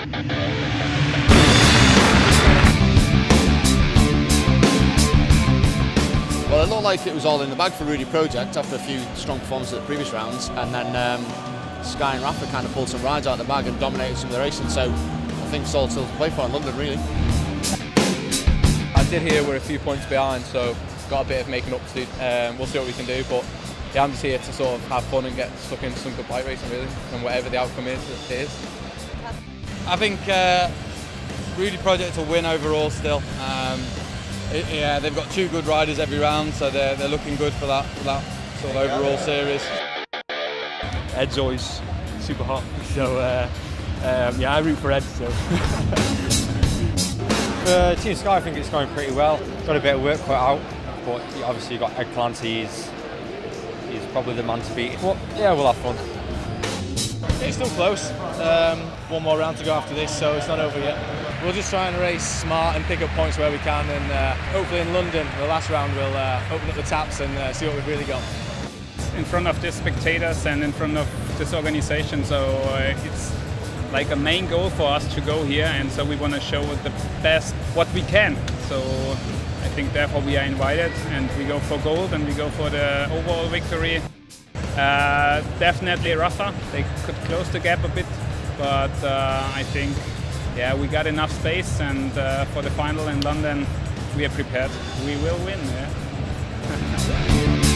Well, it looked like it was all in the bag for Rudy Project after a few strong performances at the previous rounds, and then um, Sky and Rapha kind of pulled some rides out of the bag and dominated some of the racing. So I think it's all still to play for in London, really. I did hear we're a few points behind, so got a bit of making up to do. Um, we'll see what we can do, but yeah, I'm just here to sort of have fun and get stuck into some good bike racing, really, and whatever the outcome is, it is. I think uh, Rudy Project will win overall still. Um, it, yeah, they've got two good riders every round, so they're, they're looking good for that, for that sort of overall series. Ed's always super hot, so uh, um, yeah, I root for Ed. So. for Team Sky, I think it's going pretty well. Got a bit of work put out, but obviously you've got Ed Clancy. He's, he's probably the man to beat. But yeah, we'll have fun. It's still close. Um, one more round to go after this, so it's not over yet. We'll just try and race smart and pick up points where we can, and uh, hopefully in London, the last round, we'll uh, open up the taps and uh, see what we've really got. In front of the spectators and in front of this organization, so uh, it's like a main goal for us to go here, and so we want to show the best what we can. So I think therefore we are invited, and we go for gold, and we go for the overall victory. Uh, definitely Rapha. They could close the gap a bit, but uh, I think yeah we got enough space, and uh, for the final in London we are prepared. We will win. Yeah.